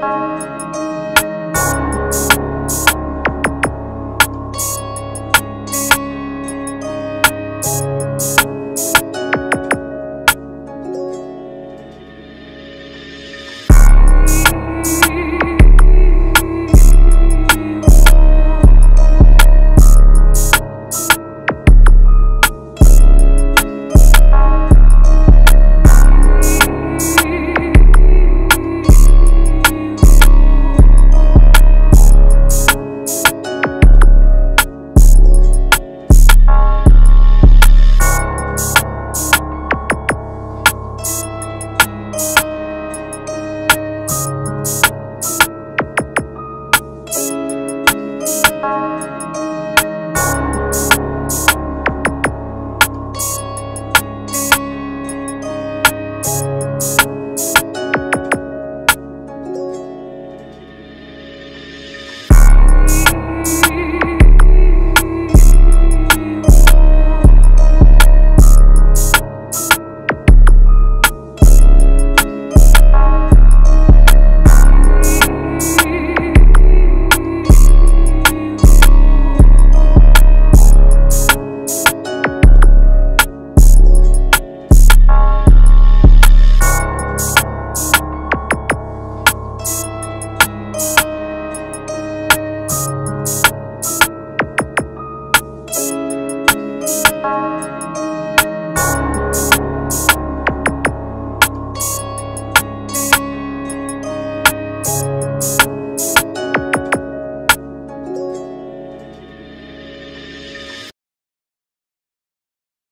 Música Música